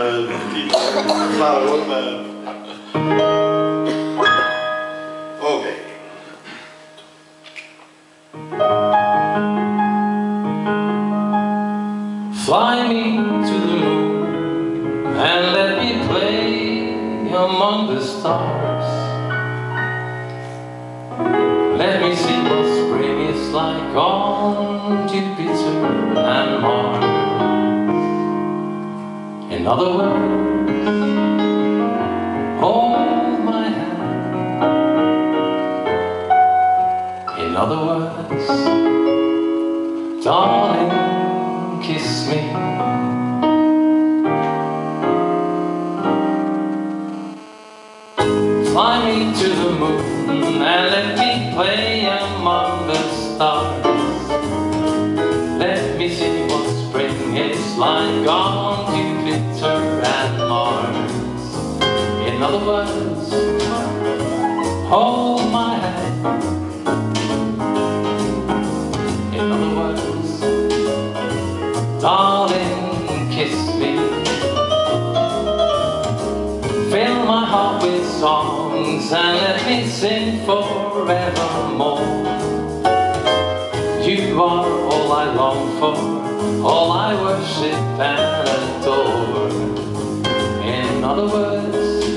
Fly me to the moon and let me play among the stars. Other words, hold my hand. In other words, darling, kiss me. Fly me to the moon and let me play among the stars. Let me see what spring is like on Jupiter In other words, hold my hand. In other words, darling, kiss me. Fill my heart with songs and let me sing forevermore. You are all I long for, all I worship and adore. In other words,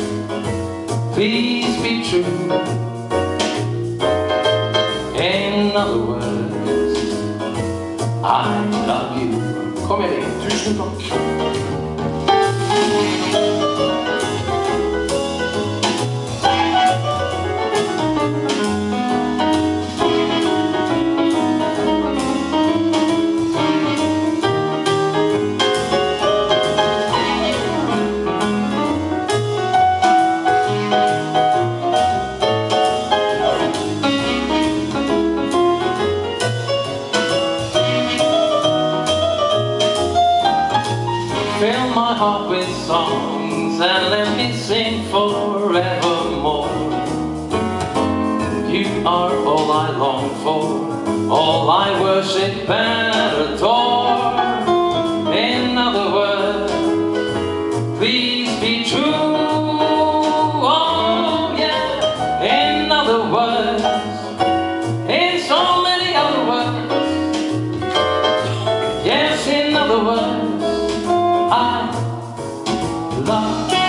please be true. In other words, I love you. Kom igen, tusen takk. Heart with songs and let me sing forevermore. You are all I long for, all I worship and adore. In other words, please be true. Oh, yeah. In other words, in so many other words, yes, in other words. Love